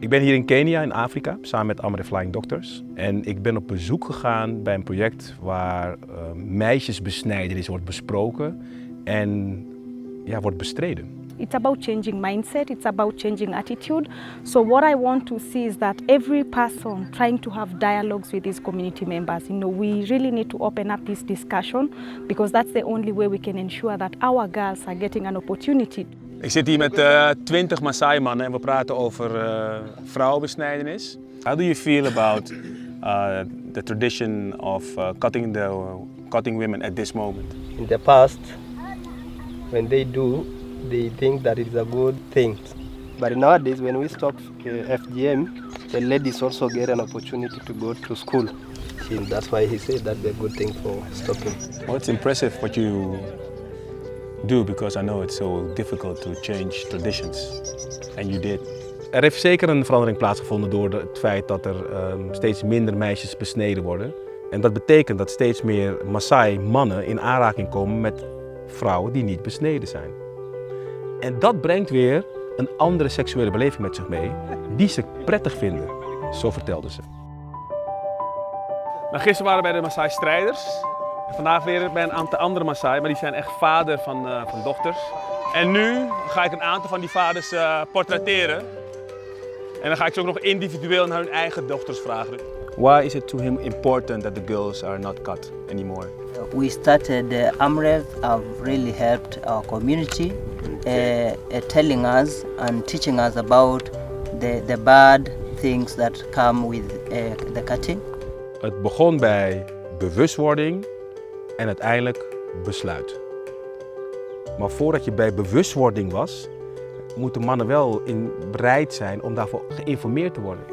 Ik ben hier in Kenia in Afrika samen met Amre Flying Doctors. En ik ben op bezoek gegaan bij een project waar uh, meisjesbesnijdenis wordt besproken en ja, wordt bestreden. It's about changing mindset, it's about changing attitude. So what I want to see is that every person trying to have dialogues with his community members, you know, we really need to open up this discussion because that's the only way we can ensure that our girls are getting an opportunity. Ik zit hier met uh, 20 Maasai mannen en we praten over uh, vrouwenbesnijdenis. How do you feel about uh, the tradition of uh, cutting, the, cutting women at this moment? In the past, when they do, they think that it's a good thing. But nowadays, when we stop uh, FGM, the ladies also get an opportunity to go to school. And that's why he said that's a good thing for stopping. Well, it's impressive what you do because I know it's so difficult to change traditions. And you did. Er heeft zeker een verandering plaatsgevonden door het feit dat er um, steeds minder meisjes besneden worden. En dat betekent dat steeds meer Maasai mannen in aanraking komen met vrouwen die niet besneden zijn. En dat brengt weer een andere seksuele beleving met zich mee, die ze prettig vinden, zo vertelden ze. Nou, gisteren waren we bij de Maasai strijders. Vandaag weer bij een aantal andere Maasai, maar die zijn echt vader van, uh, van dochters. En nu ga ik een aantal van die vaders uh, portretteren. En dan ga ik ze ook nog individueel naar hun eigen dochters vragen. Why is it to him important that the girls are not cut anymore? We started uh, AMREV, have really helped our community, uh, uh, telling us and teaching us about the, the bad things that come with uh, the cutting. Het begon bij bewustwording en uiteindelijk besluit. Maar voordat je bij bewustwording was, moeten mannen wel in bereid zijn om daarvoor geïnformeerd te worden.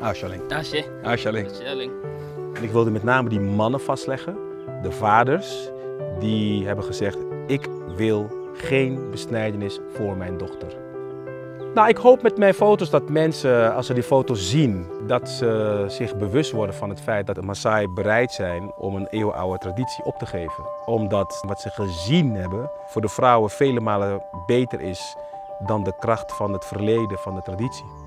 Ashaling. Asje. Ashaling. Ashaling. En ik wilde met name die mannen vastleggen, de vaders, die hebben gezegd: Ik wil geen besnijdenis voor mijn dochter. Nou, ik hoop met mijn foto's dat mensen, als ze die foto's zien, dat ze zich bewust worden van het feit dat de Maasai bereid zijn om een eeuwenoude traditie op te geven. Omdat wat ze gezien hebben voor de vrouwen vele malen beter is dan de kracht van het verleden van de traditie.